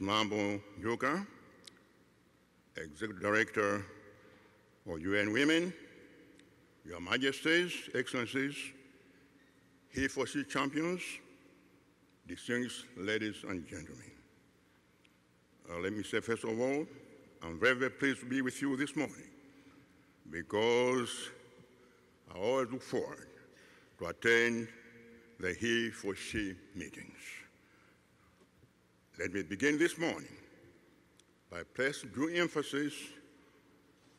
Mambo Yuka, Executive Director of UN Women, Your Majesties, Excellencies, he for she champions, distinguished ladies and gentlemen. Uh, let me say first of all, I'm very, very pleased to be with you this morning because I always look forward to attend the he for she meetings. Let me begin this morning by placing due emphasis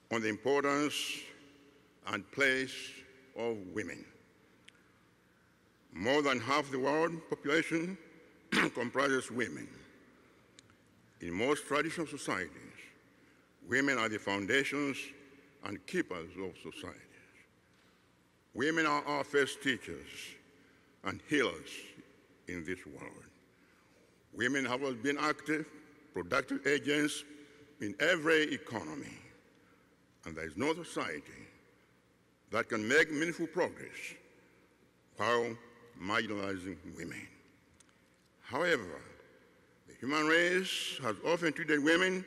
on the importance and place of women. More than half the world population comprises women. In most traditional societies, women are the foundations and keepers of societies. Women are our first teachers and healers in this world. Women have always been active, productive agents in every economy, and there is no society that can make meaningful progress while marginalizing women. However, the human race has often treated women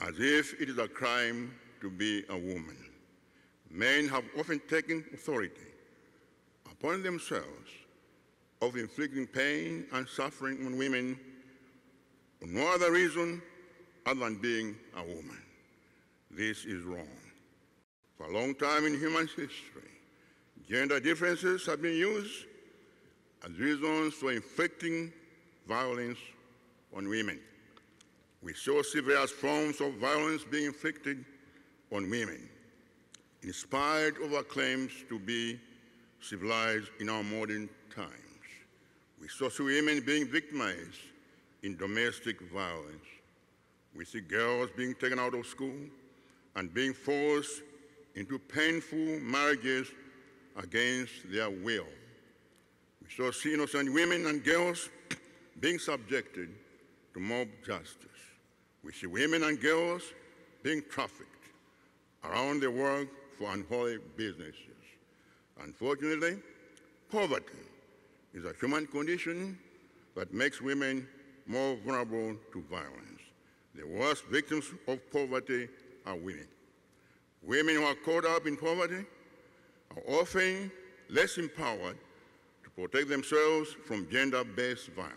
as if it is a crime to be a woman. Men have often taken authority upon themselves of inflicting pain and suffering on women for no other reason other than being a woman. This is wrong. For a long time in human history, gender differences have been used as reasons for inflicting violence on women. We saw severe forms of violence being inflicted on women, in spite of our claims to be civilized in our modern times. We saw women being victimized in domestic violence. We see girls being taken out of school and being forced into painful marriages against their will. We saw innocent women and girls being subjected to mob justice. We see women and girls being trafficked around the world for unholy businesses. Unfortunately, poverty is a human condition that makes women more vulnerable to violence. The worst victims of poverty are women. Women who are caught up in poverty are often less empowered to protect themselves from gender-based violence.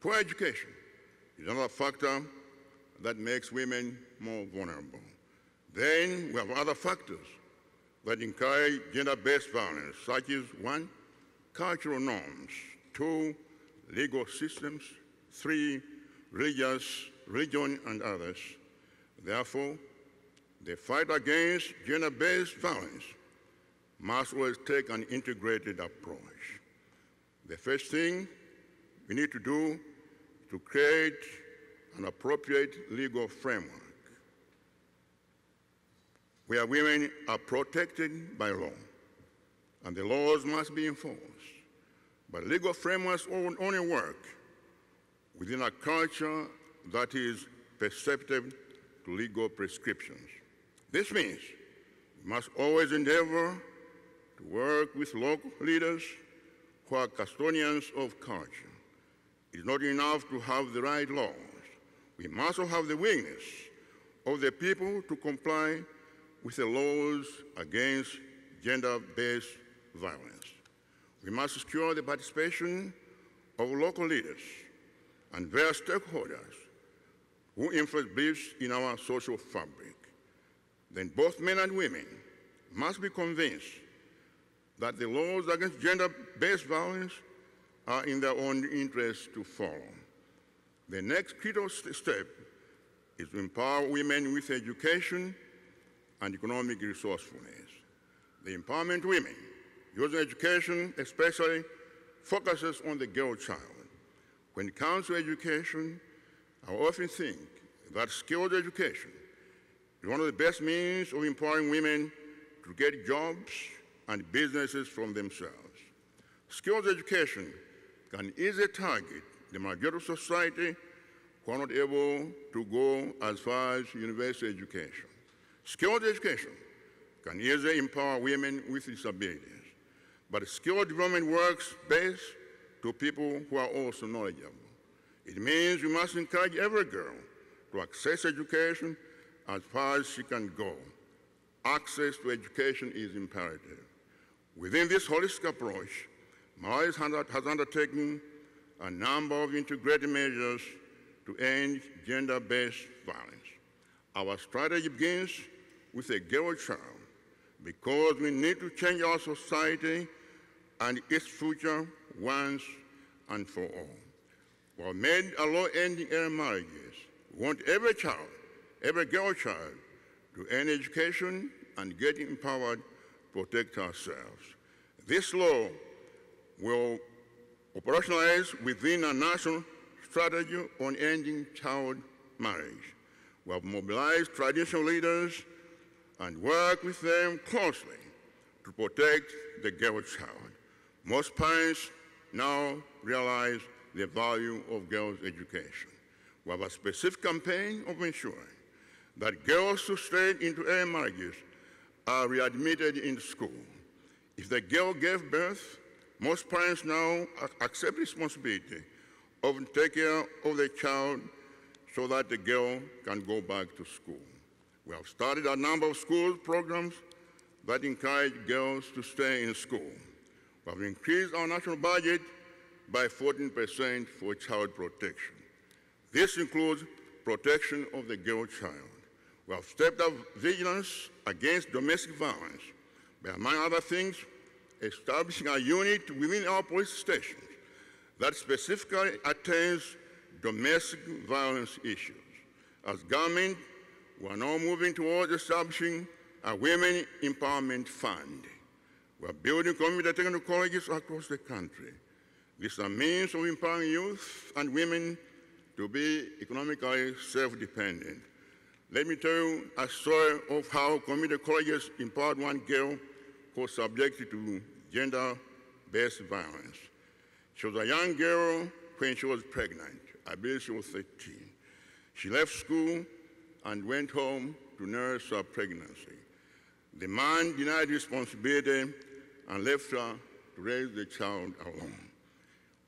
Poor education is another factor that makes women more vulnerable. Then we have other factors that encourage gender-based violence, such as one, cultural norms, two, legal systems, three, religious, religion, and others. Therefore, the fight against gender-based violence must always take an integrated approach. The first thing we need to do is to create an appropriate legal framework where women are protected by law and the laws must be enforced. But legal frameworks only work within a culture that is perceptive to legal prescriptions. This means we must always endeavor to work with local leaders who are custodians of culture. It's not enough to have the right laws. We must also have the willingness of the people to comply with the laws against gender-based violence. We must secure the participation of local leaders and various stakeholders who influence beliefs in our social fabric. Then both men and women must be convinced that the laws against gender-based violence are in their own interest to follow. The next critical step is to empower women with education and economic resourcefulness. The empowerment of women using education especially focuses on the girl child. When it comes to education, I often think that skilled education is one of the best means of empowering women to get jobs and businesses from themselves. Skills education can easily target the majority of society who are not able to go as far as university education. Skilled education can easily empower women with disabilities, but skill development works best to people who are also knowledgeable. It means we must encourage every girl to access education as far as she can go. Access to education is imperative. Within this holistic approach, Malawi has undertaken a number of integrated measures to end gender-based violence. Our strategy begins with a girl child because we need to change our society and its future once and for all. We made a law ending early marriages. We want every child, every girl child, to earn education and get empowered to protect ourselves. This law will operationalize within a national strategy on ending child marriage. We have mobilized traditional leaders and work with them closely to protect the girl child. Most parents now realize the value of girls' education. We have a specific campaign of ensuring that girls who strayed into early marriages are readmitted in school. If the girl gave birth, most parents now accept responsibility of taking care of the child so that the girl can go back to school. We have started a number of school programs that encourage girls to stay in school. We have increased our national budget by 14% for child protection. This includes protection of the girl child. We have stepped up vigilance against domestic violence by, among other things, establishing a unit within our police stations that specifically attends domestic violence issues. As government, we are now moving towards establishing a Women Empowerment Fund. We are building community technical colleges across the country. This is a means of empowering youth and women to be economically self-dependent. Let me tell you a story of how community colleges empowered one girl who was subjected to gender-based violence. She was a young girl when she was pregnant. I believe she was 13. She left school and went home to nurse her pregnancy. The man denied responsibility and left her to raise the child alone.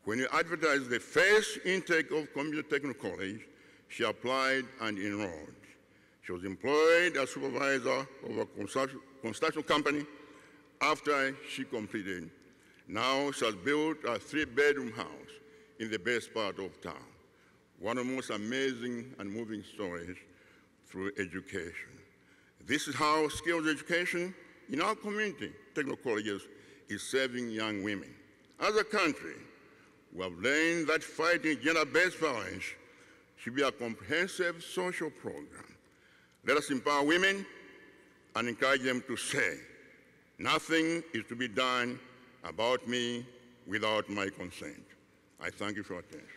When he advertised the first intake of community technical college, she applied and enrolled. She was employed as supervisor of a construction company after she completed. Now she has built a three-bedroom house in the best part of town. One of the most amazing and moving stories through education. This is how skills education in our community, technical colleges, is serving young women. As a country, we have learned that fighting gender-based violence should be a comprehensive social program. Let us empower women and encourage them to say, nothing is to be done about me without my consent. I thank you for your attention.